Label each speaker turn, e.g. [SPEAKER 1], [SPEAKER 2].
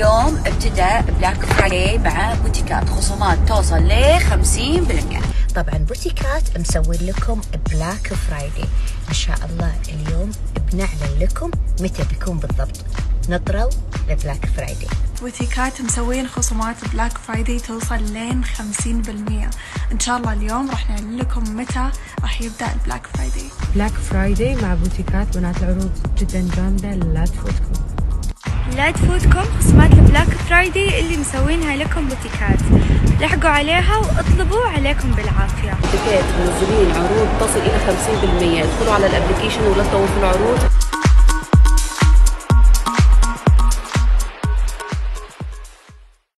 [SPEAKER 1] اليوم ابتدى Black Friday مع بوتيكات خصومات توصل ل 50%
[SPEAKER 2] طبعا بوتيكات مسوي لكم Black Friday ما شاء الله اليوم بنعلن لكم متى بيكون بالضبط. نطروا ل Black Friday
[SPEAKER 3] بوتيكات مسوين خصومات Black Friday توصل لين 50% إن شاء الله اليوم راح نعلن لكم متى راح يبدأ ال Black
[SPEAKER 4] Friday Black Friday مع بوتيكات بنات العروض جدا جامدة لا تفوتكم.
[SPEAKER 5] لا تفوتكم خصومات ال Black Friday اللي مسوينها لكم بوتيكات. لحقوا عليها وأطلبوا عليكم بالعافية.
[SPEAKER 6] بوتيكات منزلين عروض تصل إلى 50% ادخلوا على ال application ولا تطوفوا العروض.